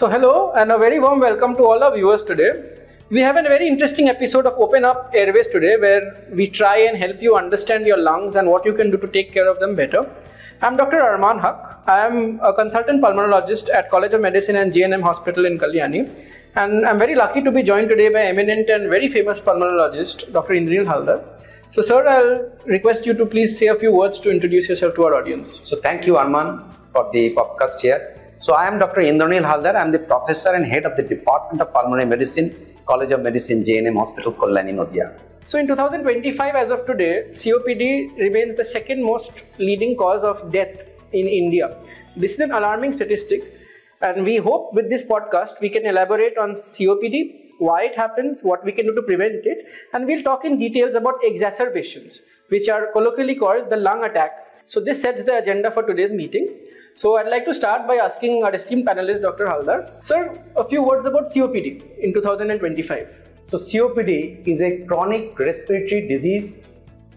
So, hello and a very warm welcome to all our viewers today. We have a very interesting episode of Open Up Airways today where we try and help you understand your lungs and what you can do to take care of them better. I'm Dr. Armaan Haque. I am a consultant pulmonologist at College of Medicine and JNM Hospital in Kalyani. And I'm very lucky to be joined today by eminent and very famous pulmonologist, Dr. Indranil Haldar. So, sir, I'll request you to please say a few words to introduce yourself to our audience. So, thank you, Armaan, for the podcast here. So I am Dr. Indranil Haldar. I am the professor and head of the Department of Pulmonary Medicine, College of Medicine, JNM Hospital, Kalyani, Nadia. So in 2025, as of today, COPD remains the second most leading cause of death in India. This is an alarming statistic, and we hope with this podcast we can elaborate on COPD, why it happens, what we can do to prevent it, and we'll talk in details about exacerbations, which are colloquially called the lung attack. So this sets the agenda for today's meeting. So I'd like to start by asking our esteemed panelist, Dr. Haldar. Sir, a few words about COPD in 2025. So COPD is a chronic respiratory disease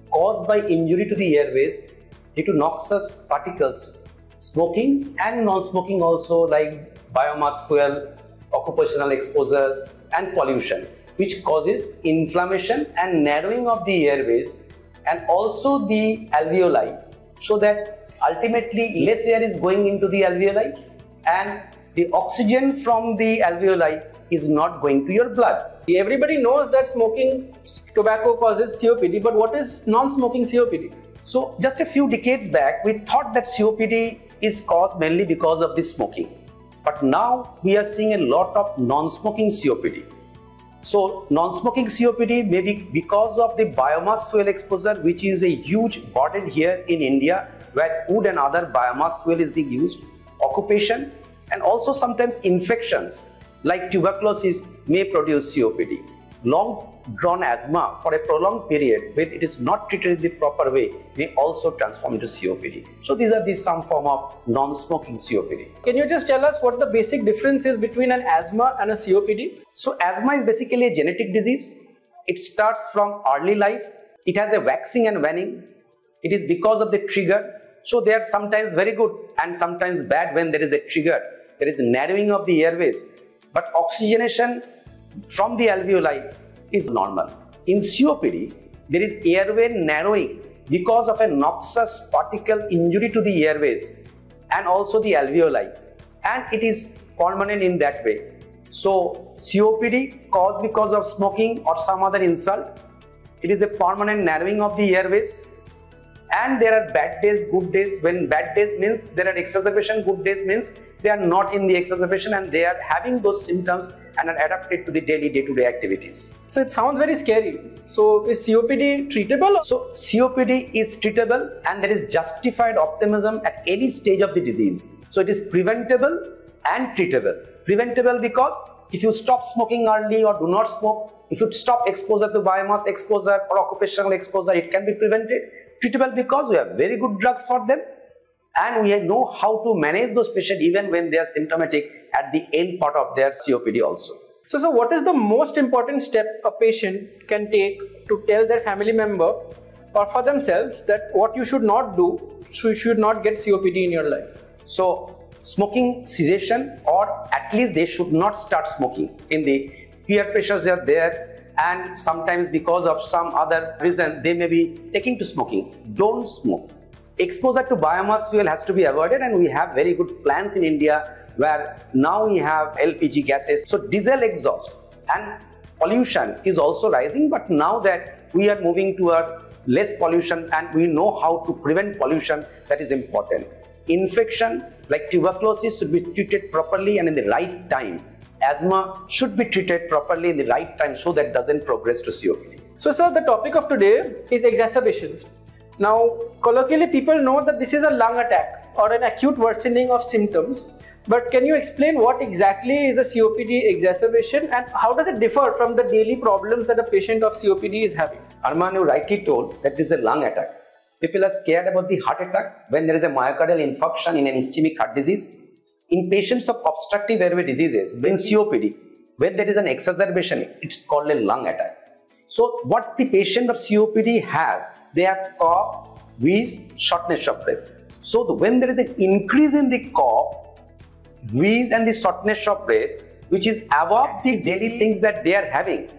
caused by injury to the airways due to noxious particles, smoking and non-smoking also like biomass fuel, occupational exposures and pollution which causes inflammation and narrowing of the airways and also the alveoli so that ultimately less air is going into the alveoli and the oxygen from the alveoli is not going to your blood. Everybody knows that smoking tobacco causes COPD, but what is non-smoking COPD? So just a few decades back, we thought that COPD is caused mainly because of the smoking. But now we are seeing a lot of non-smoking COPD. So non-smoking COPD may be because of the biomass fuel exposure, which is a huge burden here in India where wood and other biomass fuel is being used, occupation, and also sometimes infections like tuberculosis may produce COPD. Long drawn asthma for a prolonged period when it is not treated in the proper way may also transform into COPD. So these are the some form of non-smoking COPD. Can you just tell us what the basic difference is between an asthma and a COPD? So asthma is basically a genetic disease. It starts from early life. It has a waxing and waning. It is because of the trigger so they are sometimes very good and sometimes bad when there is a trigger. There is narrowing of the airways, but oxygenation from the alveoli is normal. In COPD, there is airway narrowing because of a noxious particle injury to the airways and also the alveoli and it is permanent in that way. So COPD caused because of smoking or some other insult, it is a permanent narrowing of the airways and there are bad days good days. When bad days means there are exacerbation good days means they are not in the exacerbation and they are having those symptoms and are adapted to the daily day-to-day activities. So it sounds very scary. So is copd treatable? So copd is treatable and there is justified optimism at any stage of the disease. So it is preventable and treatable. Preventable because if you stop smoking early or do not smoke if you stop exposure to biomass exposure or occupational exposure it can be prevented treatable because we have very good drugs for them and we know how to manage those patients even when they are symptomatic at the end part of their COPD also. So, so what is the most important step a patient can take to tell their family member or for themselves that what you should not do, so you should not get COPD in your life? So, smoking cessation or at least they should not start smoking in the peer pressures are there and sometimes because of some other reason they may be taking to smoking. Don't smoke. Exposure to biomass fuel has to be avoided and we have very good plans in india where now we have lpg gases. So diesel exhaust and pollution is also rising but now that we are moving toward less pollution and we know how to prevent pollution that is important. Infection like tuberculosis should be treated properly and in the right time asthma should be treated properly in the right time so that doesn't progress to COPD. So, sir, the topic of today is exacerbations. Now, colloquially, people know that this is a lung attack or an acute worsening of symptoms. But can you explain what exactly is a COPD exacerbation and how does it differ from the daily problems that a patient of COPD is having? Armaan, you rightly told that this is a lung attack. People are scared about the heart attack when there is a myocardial infarction in an ischemic heart disease in patients of obstructive airway diseases, in COPD, when there is an exacerbation, it's called a lung attack. So what the patient of COPD have, they have cough, wheeze, shortness of breath. So the, when there is an increase in the cough, wheeze and the shortness of breath, which is above the daily things that they are having,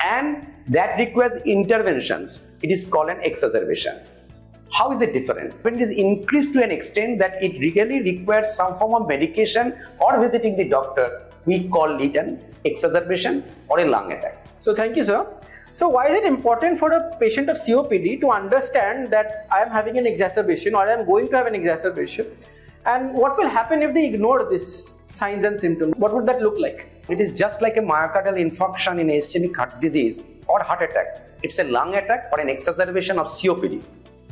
and that requires interventions, it is called an exacerbation. How is it different? When it is increased to an extent that it really requires some form of medication or visiting the doctor, we call it an exacerbation or a lung attack. So thank you, sir. So why is it important for a patient of COPD to understand that I am having an exacerbation or I am going to have an exacerbation? And what will happen if they ignore this signs and symptoms? What would that look like? It is just like a myocardial infarction in ischemic heart disease or heart attack. It's a lung attack or an exacerbation of COPD.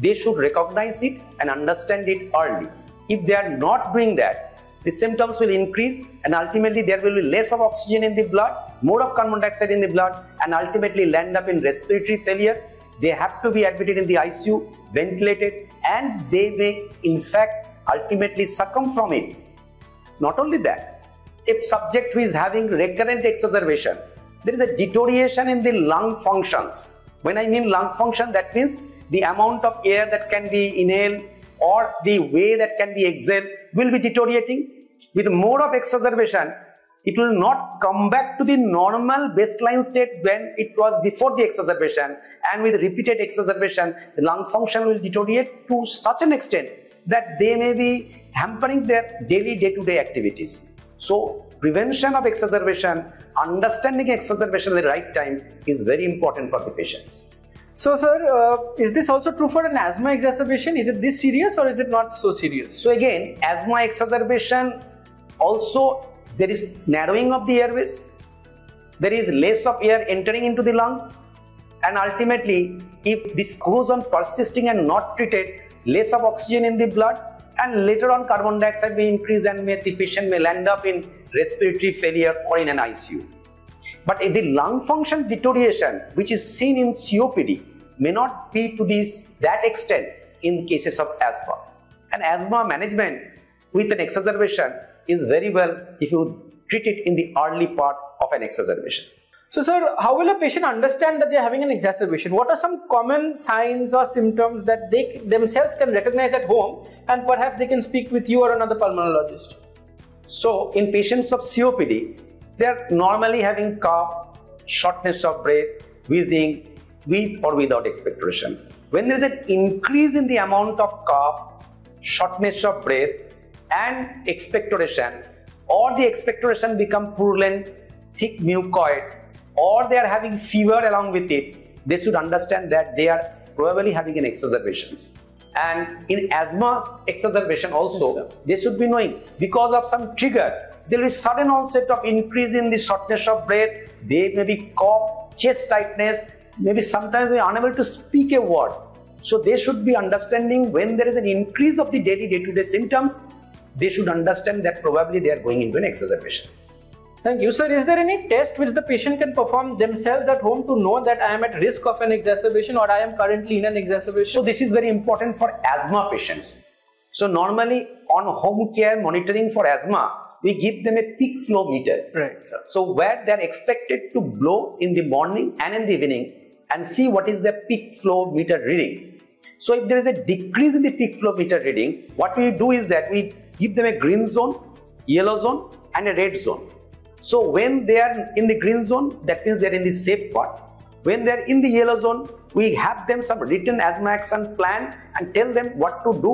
They should recognize it and understand it early. If they are not doing that, the symptoms will increase and ultimately there will be less of oxygen in the blood, more of carbon dioxide in the blood and ultimately land up in respiratory failure. They have to be admitted in the ICU, ventilated and they may in fact ultimately succumb from it. Not only that, if subject who is having recurrent exacerbation, there is a deterioration in the lung functions. When I mean lung function, that means the amount of air that can be inhaled or the way that can be exhaled will be deteriorating. With more of exacerbation, it will not come back to the normal baseline state when it was before the exacerbation. And with repeated exacerbation, the lung function will deteriorate to such an extent that they may be hampering their daily day-to-day -day activities. So prevention of exacerbation, understanding exacerbation at the right time is very important for the patients. So, sir, uh, is this also true for an asthma exacerbation? Is it this serious or is it not so serious? So, again, asthma exacerbation also there is narrowing of the airways, there is less of air entering into the lungs, and ultimately, if this goes on persisting and not treated, less of oxygen in the blood, and later on carbon dioxide may increase and may, the patient may land up in respiratory failure or in an ICU. But the lung function deterioration, which is seen in COPD, may not be to this that extent in cases of asthma. And asthma management with an exacerbation is very well if you treat it in the early part of an exacerbation. So, sir, how will a patient understand that they are having an exacerbation? What are some common signs or symptoms that they themselves can recognize at home and perhaps they can speak with you or another pulmonologist? So, in patients of COPD, they are normally having cough, shortness of breath, wheezing, with or without expectoration. When there is an increase in the amount of cough, shortness of breath, and expectoration, or the expectoration become purulent, thick mucoid, or they are having fever along with it, they should understand that they are probably having an exacerbations. And in asthma exacerbation also, yes, they should be knowing because of some trigger, there will be sudden onset of increase in the shortness of breath, they may be cough, chest tightness, maybe sometimes they are unable to speak a word. So they should be understanding when there is an increase of the daily day-to-day -day symptoms, they should understand that probably they are going into an exacerbation. Thank you, sir. Is there any test which the patient can perform themselves at home to know that I am at risk of an exacerbation or I am currently in an exacerbation? So this is very important for asthma patients. So normally on home care monitoring for asthma, we give them a peak flow meter. Right. Sir. So where they're expected to blow in the morning and in the evening and see what is the peak flow meter reading. So if there is a decrease in the peak flow meter reading, what we do is that we give them a green zone, yellow zone and a red zone. So when they are in the green zone, that means they're in the safe part. When they're in the yellow zone, we have them some written asthma action plan and tell them what to do.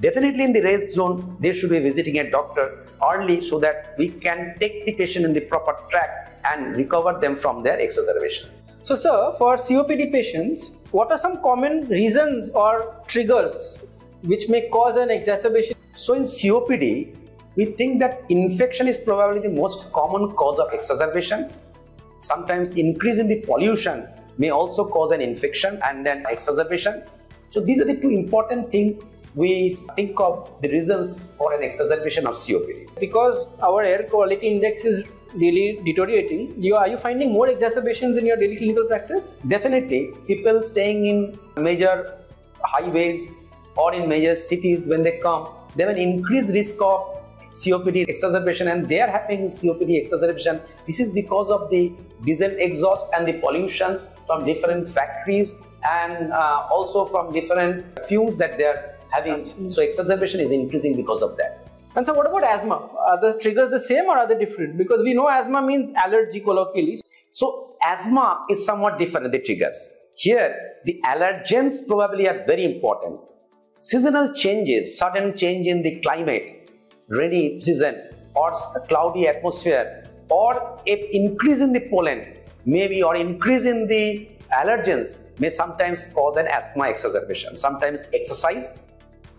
Definitely in the red zone, they should be visiting a doctor early so that we can take the patient in the proper track and recover them from their exacerbation. So, sir, for COPD patients, what are some common reasons or triggers which may cause an exacerbation? So, in COPD, we think that infection is probably the most common cause of exacerbation. Sometimes increase in the pollution may also cause an infection and then exacerbation. So these are the two important things we think of the reasons for an exacerbation of COPD. Because our air quality index is really deteriorating, you, are you finding more exacerbations in your daily clinical practice? Definitely. People staying in major highways or in major cities when they come, they have an increased risk of COPD exacerbation and they are happening having COPD exacerbation. This is because of the diesel exhaust and the pollutions from different factories and uh, also from different fumes that they are having. So exacerbation is increasing because of that. And so, what about asthma? Are the triggers the same or are they different? Because we know asthma means allergy colloquially. So, asthma is somewhat different the triggers. Here, the allergens probably are very important. Seasonal changes, sudden change in the climate, rainy season, or cloudy atmosphere, or if increase in the pollen, maybe or increase in the allergens may sometimes cause an asthma exacerbation. Sometimes exercise,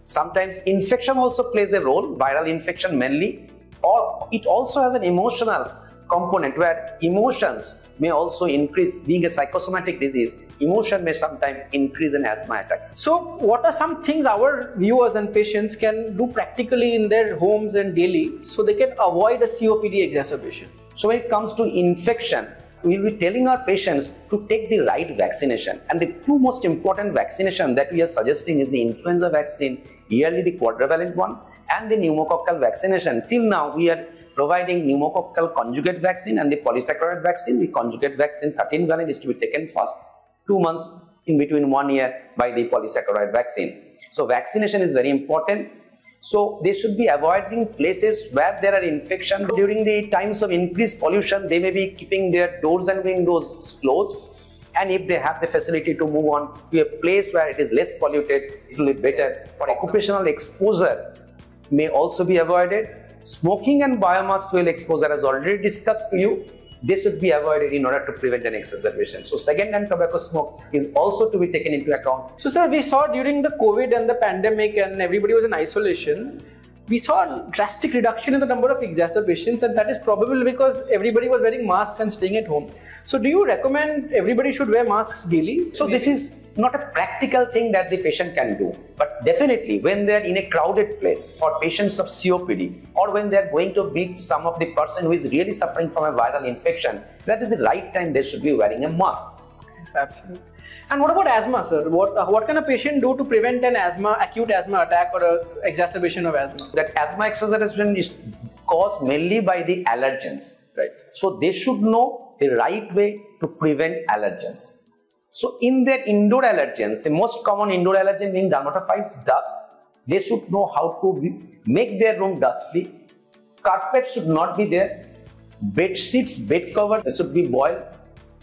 sometimes infection also plays a role, viral infection mainly, or it also has an emotional component where emotions may also increase being a psychosomatic disease emotion may sometimes increase in asthma attack. So what are some things our viewers and patients can do practically in their homes and daily so they can avoid a copd exacerbation? So when it comes to infection we will be telling our patients to take the right vaccination. And the two most important vaccination that we are suggesting is the influenza vaccine yearly the quadrivalent one and the pneumococcal vaccination. Till now we are providing pneumococcal conjugate vaccine and the polysaccharide vaccine. The conjugate vaccine 13 valent is to be taken first two months in between one year by the polysaccharide vaccine. So vaccination is very important. So they should be avoiding places where there are infection. During the times of increased pollution, they may be keeping their doors and windows closed. And if they have the facility to move on to a place where it is less polluted, it will be better. For occupational exposure may also be avoided Smoking and biomass fuel exposure as already discussed to you, they should be avoided in order to prevent an exacerbation. So second-hand tobacco smoke is also to be taken into account. So sir, we saw during the COVID and the pandemic and everybody was in isolation, we saw a drastic reduction in the number of exacerbations and that is probably because everybody was wearing masks and staying at home. So do you recommend everybody should wear masks daily? So this is not a practical thing that the patient can do. But definitely when they're in a crowded place for patients of COPD or when they're going to meet some of the person who is really suffering from a viral infection, that is the right time they should be wearing a mask. Absolutely. And what about asthma, sir? What uh, what can a patient do to prevent an asthma, acute asthma attack or a exacerbation of asthma? That asthma exacerbation is caused mainly by the allergens. Right. So they should know the right way to prevent allergens. So in their indoor allergens, the most common indoor allergen being dermatophytes, dust, they should know how to make their room dust free. Carpet should not be there. Bed sheets, bed covers should be boiled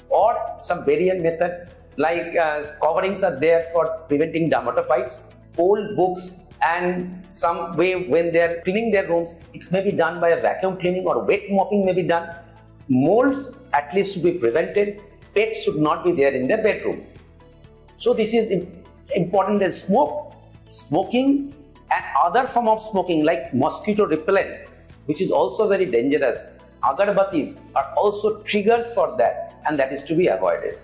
or some burial method like uh, coverings are there for preventing dermatophytes. Old books and some way when they are cleaning their rooms, it may be done by a vacuum cleaning or wet mopping may be done. Molds at least should be prevented pets should not be there in their bedroom. So this is important as smoke, smoking and other form of smoking like mosquito repellent which is also very dangerous. Agarbatis are also triggers for that and that is to be avoided.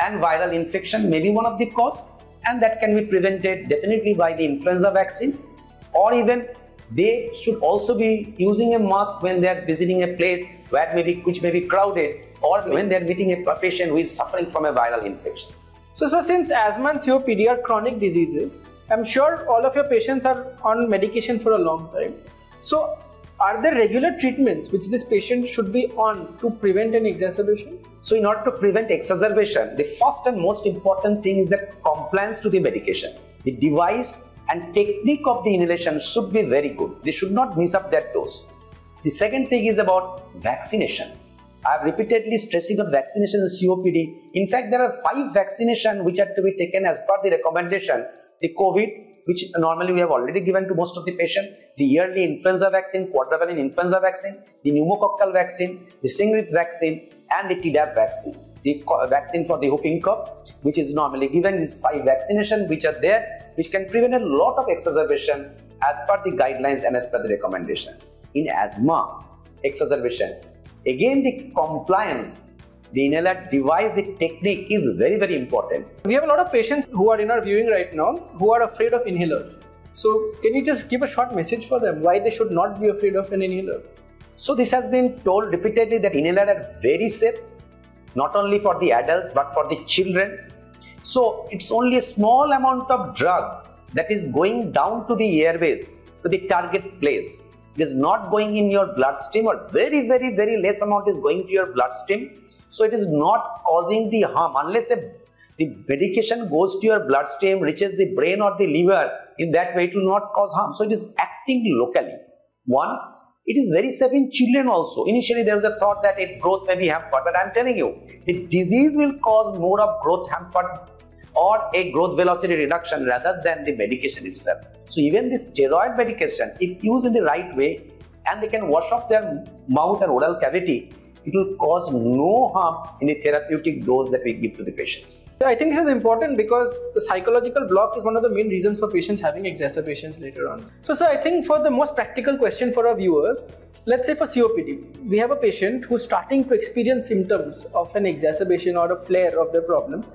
And viral infection may be one of the cause and that can be prevented definitely by the influenza vaccine or even they should also be using a mask when they are visiting a place where maybe which may be crowded or when they are meeting a patient who is suffering from a viral infection. So, so since asthma and COPD are chronic diseases, I'm sure all of your patients are on medication for a long time. So, are there regular treatments which this patient should be on to prevent an exacerbation? So, in order to prevent exacerbation, the first and most important thing is that compliance to the medication. The device and technique of the inhalation should be very good. They should not miss up that dose. The second thing is about vaccination. I have repeatedly stressing on vaccination in COPD. In fact, there are five vaccinations which are to be taken as per the recommendation. The COVID, which normally we have already given to most of the patient, the yearly influenza vaccine, quadrivalent influenza vaccine, the pneumococcal vaccine, the Shingrix vaccine, and the Tdap vaccine. The vaccine for the whooping cough, which is normally given, these five vaccinations which are there, which can prevent a lot of exacerbation as per the guidelines and as per the recommendation. In asthma, exacerbation, Again, the compliance, the inhaler device, the technique is very, very important. We have a lot of patients who are in our viewing right now who are afraid of inhalers. So, can you just give a short message for them why they should not be afraid of an inhaler? So, this has been told repeatedly that inhalers are very safe, not only for the adults but for the children. So, it's only a small amount of drug that is going down to the airways to the target place it is not going in your bloodstream or very very very less amount is going to your bloodstream so it is not causing the harm unless a, the medication goes to your bloodstream reaches the brain or the liver in that way it will not cause harm so it is acting locally One, it is very safe in children also. Initially, there was a thought that it growth may be hampered, but I'm telling you, the disease will cause more of growth hampered or a growth velocity reduction rather than the medication itself. So even the steroid medication, if used in the right way, and they can wash off their mouth and oral cavity, it will cause no harm in the therapeutic dose that we give to the patients. I think this is important because the psychological block is one of the main reasons for patients having exacerbations later on. So, so I think for the most practical question for our viewers, let's say for COPD, we have a patient who's starting to experience symptoms of an exacerbation or a flare of their problems.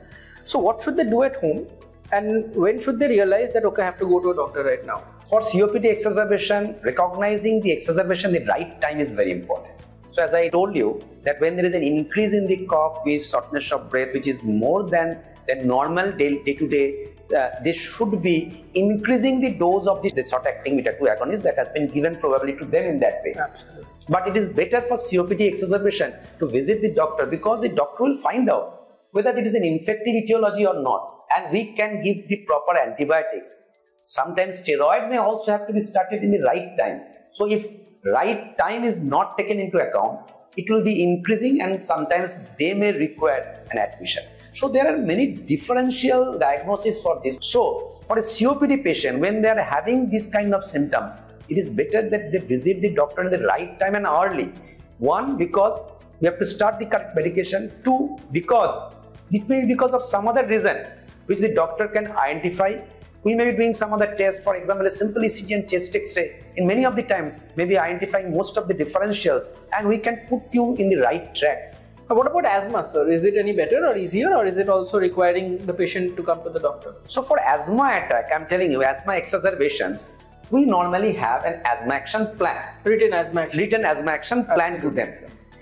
So, what should they do at home? And when should they realize that, okay, I have to go to a doctor right now? For COPD exacerbation, recognizing the exacerbation at the right time is very important. So as I told you that when there is an increase in the cough with shortness of breath, which is more than the normal day, day to day, uh, they should be increasing the dose of the, the short-acting beta-2 agonist that has been given probably to them in that way. Absolutely. But it is better for COPD exacerbation to visit the doctor because the doctor will find out whether it is an infective etiology or not and we can give the proper antibiotics. Sometimes steroid may also have to be started in the right time. So if right time is not taken into account, it will be increasing and sometimes they may require an admission. So there are many differential diagnoses for this. So for a COPD patient, when they are having this kind of symptoms, it is better that they visit the doctor in the right time and early. One, because we have to start the correct medication. Two, because it may be because of some other reason which the doctor can identify we may be doing some other tests, for example, a simple ECG and chest X-ray. In many of the times, maybe identifying most of the differentials, and we can put you in the right track. What about asthma, sir? Is it any better or easier, or is it also requiring the patient to come to the doctor? So for asthma attack, I'm telling you, asthma exacerbations, we normally have an asthma action plan. Written asthma action. Written asthma action plan to them.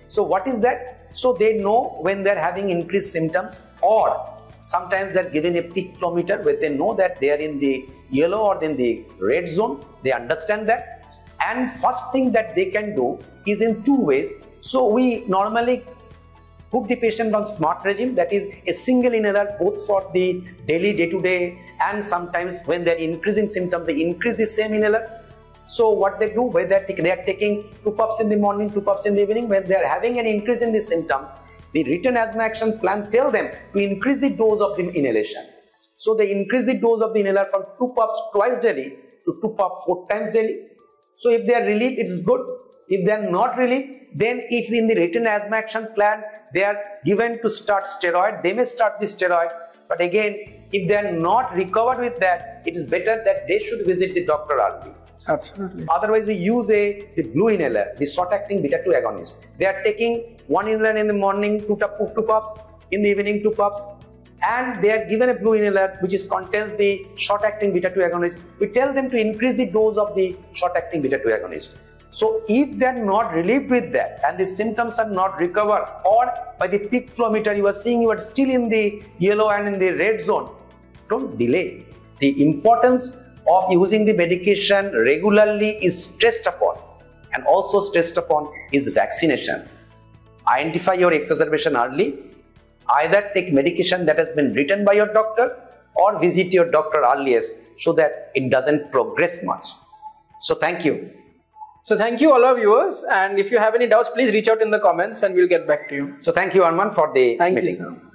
So what is that? So they know when they're having increased symptoms or Sometimes they're given a peak flow meter where they know that they are in the yellow or in the red zone. They understand that. And first thing that they can do is in two ways. So we normally put the patient on smart regime that is a single inhaler both for the daily day to day and sometimes when they're increasing symptoms they increase the same inhaler so what they do whether they are taking two puffs in the morning two puffs in the evening when they are having an increase in the symptoms the written asthma action plan tell them to increase the dose of the inhalation. So they increase the dose of the inhaler from 2 puffs twice daily to 2 puffs 4 times daily. So if they are relieved, it is good. If they are not relieved, then if in the written asthma action plan, they are given to start steroid, they may start the steroid. But again, if they are not recovered with that, it is better that they should visit the doctor early. Absolutely. Otherwise, we use a the blue inhaler, the short-acting beta-2 agonist. They are taking one inhaler in the morning, two, two puffs, in the evening, two puffs, and they are given a blue inhaler which is contains the short-acting beta-2 agonist. We tell them to increase the dose of the short-acting beta-2 agonist. So if they are not relieved with that and the symptoms are not recovered or by the peak flow meter you are seeing you are still in the yellow and in the red zone, don't delay. The importance of using the medication regularly is stressed upon and also stressed upon is vaccination. Identify your exacerbation early, either take medication that has been written by your doctor or visit your doctor earliest so that it doesn't progress much. So thank you. So thank you all our viewers and if you have any doubts please reach out in the comments and we'll get back to you. So thank you Armaan for the thank meeting. you sir.